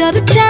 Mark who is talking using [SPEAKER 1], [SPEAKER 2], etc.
[SPEAKER 1] चर्चा